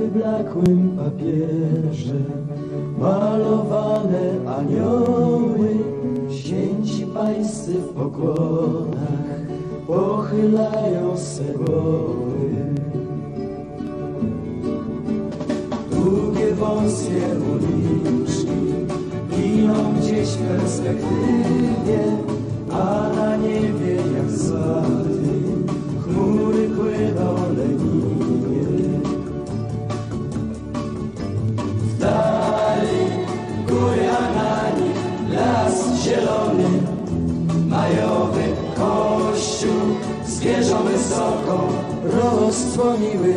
wyblakłym papierze malowane anioły, święci pańscy w pokłonach pochylają se głowy. Długie, wąskie uliczki giną gdzieś w perspektywie, las zielony, majowy kościół z wieżą wysoką rozdzwoniły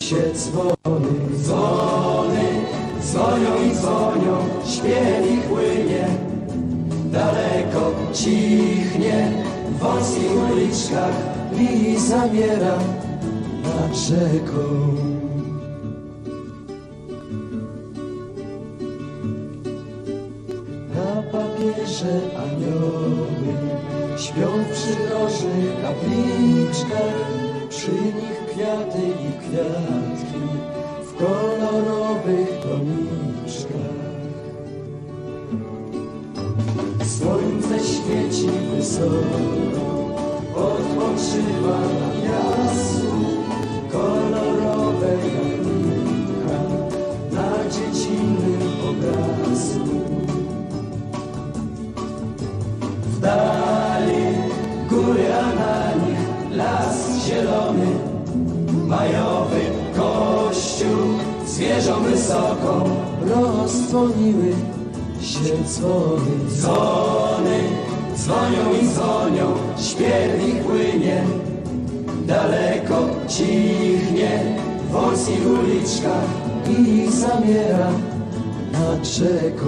się dzwony. Dzwony dzwonią i dzwonią, śpiew ich płynie, daleko cichnie, w wąskich uliczkach i zamiera nad rzeką. Na papierze anioły śpią w przydrożnych kapliczkach, przy nich kwiaty i kwiatki w kolorowych doniczkach. Słońce świeci wysoko, odpoczywa na piasku, dali góry, a na nich las zielony, majowy kościół z wieżą wysoką rozdzwoniły się dzwony. Dzwony dzwonią i dzwonią, śpiew ich płynie, daleko cichnie w wąskich uliczkach i zamiera nad rzeką.